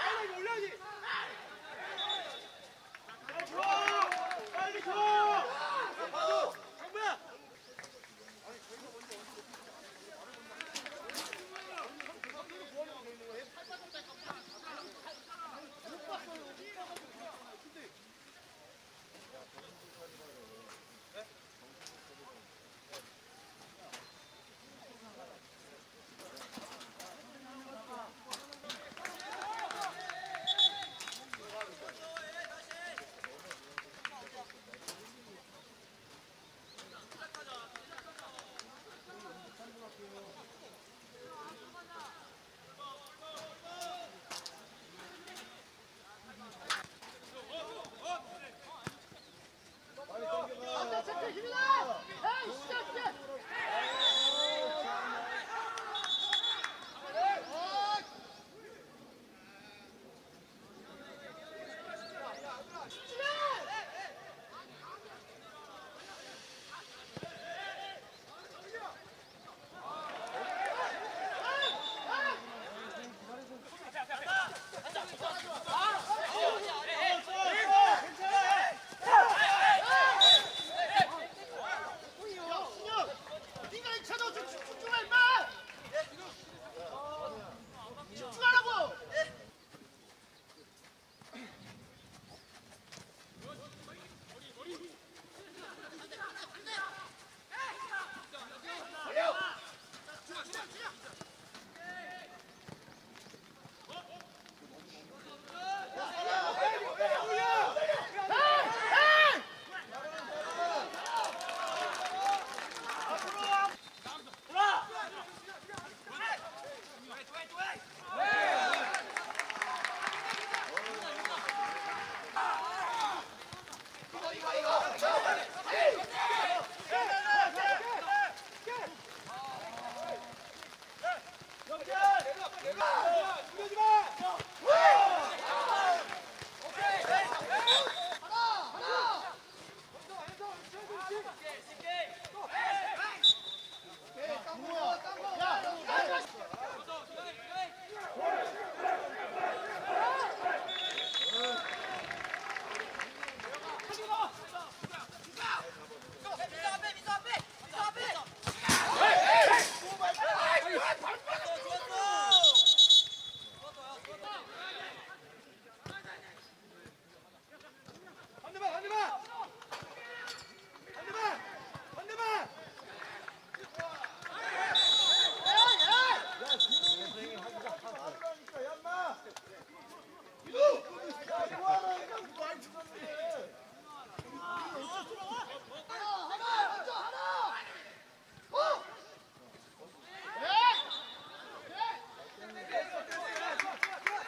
아이고, 이거